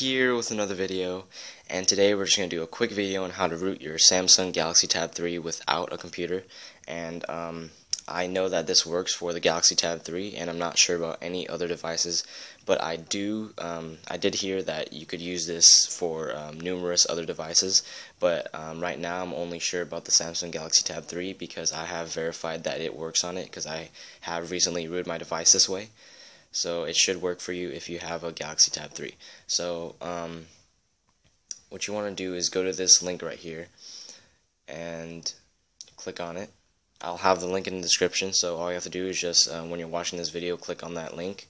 with another video and today we're just going to do a quick video on how to root your Samsung Galaxy Tab 3 without a computer and um, I know that this works for the Galaxy Tab 3 and I'm not sure about any other devices but I do um, I did hear that you could use this for um, numerous other devices but um, right now I'm only sure about the Samsung Galaxy Tab 3 because I have verified that it works on it because I have recently rooted my device this way so it should work for you if you have a Galaxy Tab 3 so um, what you want to do is go to this link right here and click on it. I'll have the link in the description so all you have to do is just um, when you're watching this video click on that link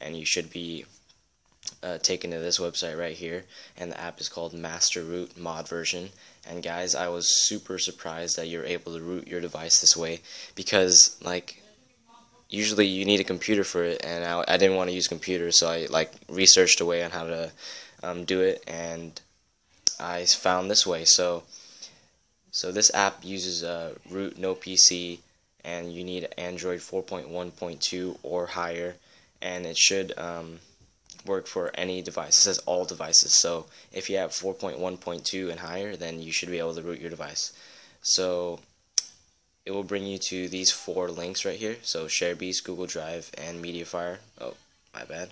and you should be uh, taken to this website right here and the app is called Master Root mod version. And guys I was super surprised that you're able to root your device this way because like usually you need a computer for it and I, I didn't want to use computers so I like researched a way on how to um, do it and I found this way so so this app uses uh, root no PC and you need Android 4.1.2 or higher and it should um, work for any device. It says all devices so if you have 4.1.2 and higher then you should be able to root your device so it will bring you to these four links right here. So ShareBeast, Google Drive, and MediaFire. Oh, my bad.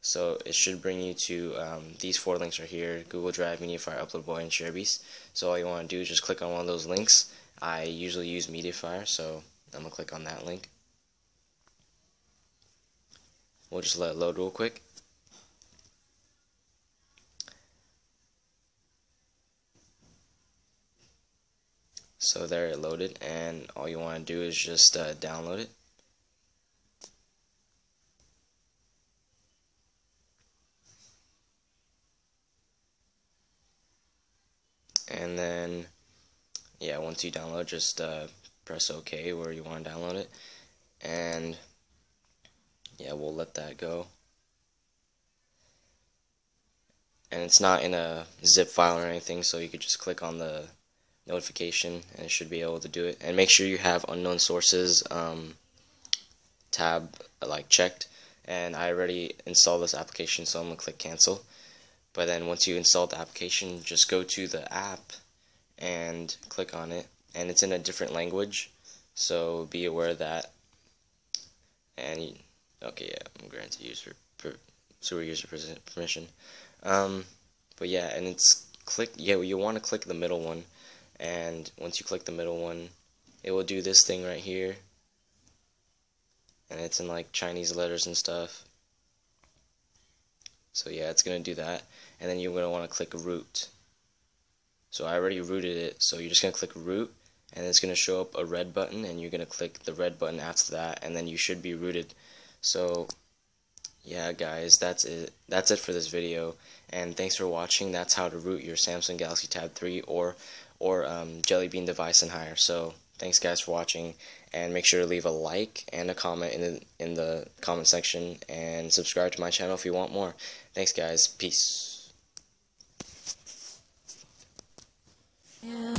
So it should bring you to um, these four links right here, Google Drive, MediaFire, Uploadboy, and ShareBeast. So all you want to do is just click on one of those links. I usually use MediaFire, so I'm going to click on that link. We'll just let it load real quick. So there it loaded and all you want to do is just uh, download it. And then yeah once you download just uh, press OK where you want to download it and yeah we'll let that go and it's not in a zip file or anything so you could just click on the notification and it should be able to do it. And make sure you have unknown sources um, tab like checked. And I already installed this application so I'm gonna click cancel. But then once you install the application just go to the app and click on it. And it's in a different language so be aware of that. And okay yeah I'm granted user per, super user permission. Um, but yeah and it's click yeah you want to click the middle one and once you click the middle one it will do this thing right here. And it's in like Chinese letters and stuff. So yeah it's gonna do that. And then you're gonna want to click root. So I already rooted it. So you're just gonna click root and it's gonna show up a red button and you're gonna click the red button after that and then you should be rooted. So yeah guys that's it. That's it for this video. And thanks for watching. That's how to root your Samsung Galaxy Tab 3 or or um, Jelly Bean device and higher. So thanks guys for watching, and make sure to leave a like and a comment in the, in the comment section, and subscribe to my channel if you want more. Thanks guys, peace. Yeah.